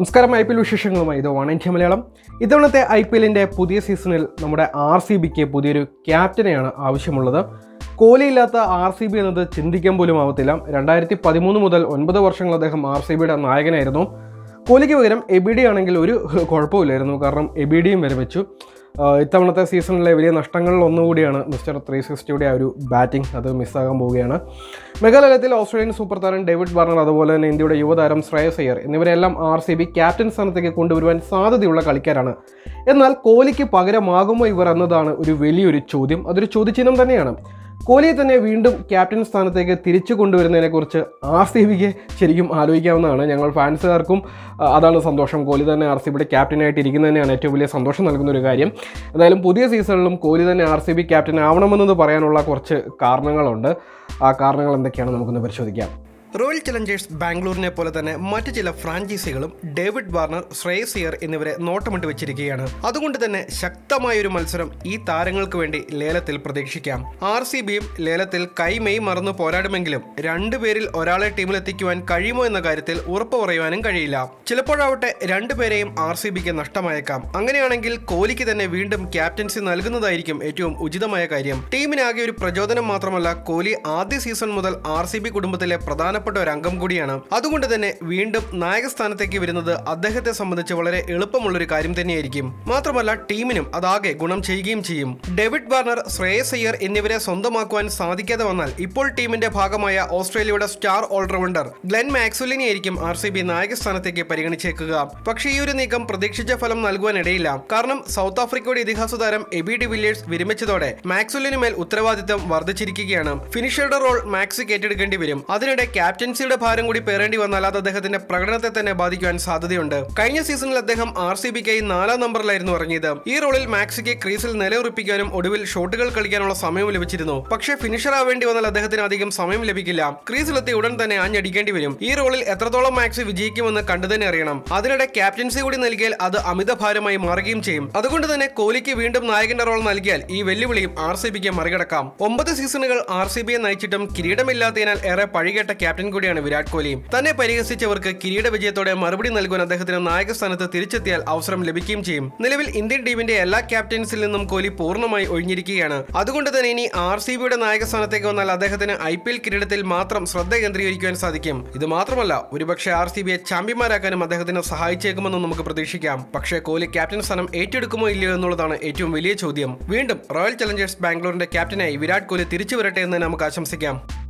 നമസ്കാരം I P L വിശേഷങ്ങളുമായി. ഇത് വൺ ഇന്ത്യ മലയാളം. ഇത്തവണത്തെ ഐ പി എല്ലിന്റെ പുതിയ സീസണിൽ നമ്മുടെ ആർ സി ബിക്ക് പുതിയൊരു ക്യാപ്റ്റനെയാണ് ആവശ്യമുള്ളത്. കോഹ്ലി ഇല്ലാത്ത ആർ സി ബി എന്നത് ചിന്തിക്കാൻ പോലും ആവത്തില്ല. രണ്ടായിരത്തി പതിമൂന്ന് മുതൽ ഒൻപത് വർഷങ്ങൾ അദ്ദേഹം ആർ സി ബിയുടെ നായകനായിരുന്നു. കോഹ്ലിക്ക് പകരം എബിഡി ആണെങ്കിൽ ഒരു കുഴപ്പമില്ലായിരുന്നു. കാരണം എബിഡിയും വരെ ആഹ് ഇത്തവണത്തെ സീസണിലെ വലിയ നഷ്ടങ്ങളിൽ ഒന്നുകൂടിയാണ് മിസ്റ്റർ ത്രീ സിക്സ്റ്റിയുടെ ആ ഒരു ബാറ്റിംഗ് അത് മിസ്സാകാൻ പോവുകയാണ്. മേഘാലയത്തിൽ ഓസ്ട്രേലിയൻ സൂപ്പർ താരം ഡേവിഡ് വാർണർ അതുപോലെ തന്നെ ഇന്ത്യയുടെ യുവതാരം ശ്രേയസ് അയ്യർ എന്നിവരെല്ലാം ആർ സി ബി ക്യാപ്റ്റൻ സ്ഥാനത്തേക്ക് കൊണ്ടുവരുവാൻ സാധ്യതയുള്ള കളിക്കാരാണ്. എന്നാൽ കോഹ്ലിക്ക് പകരമാകുമോ ഇവർ എന്നതാണ് ഒരു വലിയൊരു ചോദ്യം. അതൊരു ചോദ്യചിഹ്നം തന്നെയാണ്. കോഹ്ലിയെ തന്നെ വീണ്ടും ക്യാപ്റ്റൻ സ്ഥാനത്തേക്ക് തിരിച്ചു കൊണ്ടുവരുന്നതിനെക്കുറിച്ച് ആർ സി ബിക്ക് ശരിക്കും ആലോചിക്കാവുന്നതാണ്. ഞങ്ങൾ ഫാൻസുകാർക്കും അതാണ് സന്തോഷം. കോഹ്ലി തന്നെ ആർ സി ബിയുടെ ക്യാപ്റ്റനായിട്ട് ഇരിക്കുന്നതന്നെയാണ് ഏറ്റവും വലിയ സന്തോഷം നൽകുന്ന ഒരു കാര്യം. എന്തായാലും പുതിയ സീസണിലും കോഹ്ലി തന്നെ ആർ സി ബി ക്യാപ്റ്റൻ ആവണമെന്നത് പറയാനുള്ള കുറച്ച് കാരണങ്ങളുണ്ട്. ആ കാരണങ്ങൾ എന്തൊക്കെയാണ് നമുക്കൊന്ന് പരിശോധിക്കാം. റോയൽ ചലഞ്ചേഴ്സ് ബാംഗ്ലൂരിനെ പോലെ തന്നെ മറ്റു ചില ഫ്രാഞ്ചൈസികളും ഡേവിഡ് വാർണർ ശ്രേയസിയർ എന്നിവരെ നോട്ടമിട്ട് വെച്ചിരിക്കുകയാണ്. അതുകൊണ്ട് തന്നെ ശക്തമായൊരു മത്സരം ഈ താരങ്ങൾക്ക് വേണ്ടി ലേലത്തിൽ പ്രതീക്ഷിക്കാം. ആർ സി ബിയും ലേലത്തിൽ കൈമെയ് മറന്നു പോരാടുമെങ്കിലും രണ്ടുപേരിൽ ഒരാളെ ടീമിലെത്തിക്കുവാൻ കഴിയുമോ എന്ന കാര്യത്തിൽ ഉറപ്പ് പറയാനും കഴിയില്ല. ചിലപ്പോഴാവട്ടെ രണ്ടുപേരെയും ആർ സി ബിക്ക് നഷ്ടമായേക്കാം. അങ്ങനെയാണെങ്കിൽ കോഹ്ലിക്ക് തന്നെ വീണ്ടും ക്യാപ്റ്റൻസി നൽകുന്നതായിരിക്കും ഏറ്റവും ഉചിതമായ കാര്യം. ടീമിനാകെ ഒരു പ്രചോദനം മാത്രമല്ല കോഹ്ലി ആദ്യ സീസൺ മുതൽ ആർ കുടുംബത്തിലെ കുടുംബത്തിലെ പ്രധാനപ്പെട്ട ഒരു അംഗം കൂടിയാണ്. അതുകൊണ്ട് തന്നെ വീണ്ടും നായകസ്ഥാനത്തേക്ക് വരുന്നത് അദ്ദേഹത്തെ സംബന്ധിച്ച് വളരെ എളുപ്പമുള്ള എളുപ്പമുള്ളൊരു കാര്യം തന്നെയായിരിക്കും. മാത്രമല്ല ടീമിനും അതാകെ ഗുണം ചെയ്യുകയും ചെയ്യും. ഡേവിഡ് വാർണർ ശ്രേയസ് അയ്യർ എന്നിവരെ സ്വന്തമാക്കുവാൻ സാധിക്കാതെ വന്നാൽ ഇപ്പോൾ ടീമിന്റെ ഭാഗമായ ഓസ്ട്രേലിയയുടെ സ്റ്റാർ ഓൾറൗണ്ടർ ഗ്ലെൻ മാക്സ്വലിനെ ആയിരിക്കും ആർ സി ബി നായകസ്ഥാനത്തേക്ക് പരിഗണിച്ചേക്കുക. പക്ഷേ ഈ ഒരു നീക്കം പ്രതീക്ഷിച്ച ഫലം നൽകുവാനിടയില്ല. കാരണം സൗത്ത് ആഫ്രിക്കയുടെ ഇതിഹാസ താരം എബി ഡി വില്ലിയേഴ്സ് വിരമിച്ചതോടെ മാക്സ്വലിന് മേൽ ഉത്തരവാദിത്തം വർദ്ധിച്ചിരിക്കുകയാണ്. ഫിനിഷറുടെ റോൾ മാക്സ് ഏറ്റെടുക്കേണ്ടി വരും. അതിനിടെ ക്യാപ്റ്റൻസിയുടെ ഭാരം കൂടി പേറേണ്ടി വന്നാൽ അത് അദ്ദേഹത്തിന്റെ പ്രകടനത്തെ തന്നെ ബാധിക്കുവാൻ സാധ്യതയുണ്ട്. കഴിഞ്ഞ സീസണിൽ അദ്ദേഹം ആർ സി ബിക്കായി നാലാം നമ്പറിലായിരുന്നു ഇറങ്ങിയത്. ഈ റോളിൽ മാക്സിക്ക് ക്രീസിൽ നിലയുറപ്പിക്കാനും ഒടുവിൽ ഷോട്ടുകൾ കളിക്കാനുള്ള സമയം ലഭിച്ചിരുന്നു. പക്ഷേ ഫിനിഷർ ആവേണ്ടി വന്നാൽ അദ്ദേഹത്തിന് അധികം സമയം ലഭിക്കില്ല. ക്രീസിലെത്തി ഉടൻ തന്നെ ആഞ്ഞടിക്കേണ്ടി വരും. ഈ റോളിൽ എത്രത്തോളം മാക്സ് വിജയിക്കുമെന്ന് കണ്ടു തന്നെ അറിയണം. അതിനിടെ ക്യാപ്റ്റൻസി കൂടി നൽകിയാൽ അത് അമിത ഭാരമായി മാറുകയും ചെയ്യും. അതുകൊണ്ട് തന്നെ കോഹ്ലിക്ക് വീണ്ടും നായകന്റെ റോൾ നൽകിയാൽ ഈ വെല്ലുവിളിയും ആർ സി ബിക്ക് മറികടക്കാം. ഒമ്പത് സീസണുകൾ ആർ സി ബിയെ നയിച്ചിട്ടും കിരീടമില്ലാത്തതിനാൽ ഏറെ പഴികേട്ട ക്യാപ്റ്റൻ കൂടിയാണ് വിരാട് കോഹ്ലിയും. തന്നെ പരിഹസിച്ചവർക്ക് കിരീട വിജയത്തോടെ മറുപടി നൽകുവാൻ അദ്ദേഹത്തിന് നായക സ്ഥാനത്ത് തിരിച്ചെത്തിയാൽ അവസരം ലഭിക്കുകയും ചെയ്യും. നിലവിൽ ഇന്ത്യൻ ടീമിന്റെ എല്ലാ ക്യാപ്റ്റൻസിൽ നിന്നും കോഹ്ലി പൂർണമായി ഒഴിഞ്ഞിരിക്കുകയാണ്. അതുകൊണ്ട് തന്നെ ഇനി ആർ സി ബിയുടെ നായക സ്ഥാനത്തേക്ക് വന്നാൽ അദ്ദേഹത്തിന് ഐ പി എൽ കിരീടത്തിൽ മാത്രം ശ്രദ്ധ കേന്ദ്രീകരിക്കുവാൻ സാധിക്കും. ഇത് മാത്രമല്ല ഒരുപക്ഷെ ആർ സി ബിയെ ചാമ്പ്യന്മാരാക്കാനും അദ്ദേഹത്തിന് സഹായിച്ചേക്കുമെന്നും നമുക്ക് പ്രതീക്ഷിക്കാം. പക്ഷേ കോഹ്ലി ക്യാപ്റ്റൻ സ്ഥാനം ഏറ്റെടുക്കുമോ ഇല്ലയോ എന്നുള്ളതാണ് ഏറ്റവും വലിയ ചോദ്യം. വീണ്ടും റോയൽ ചലഞ്ചേഴ്സ് ബാംഗ്ലൂരിന്റെ ക്യാപ്റ്റനായി വിരാട് കോഹ്ലി തിരിച്ചു വരട്ടെ എന്ന് നമുക്ക് ആശംസിക്കാം.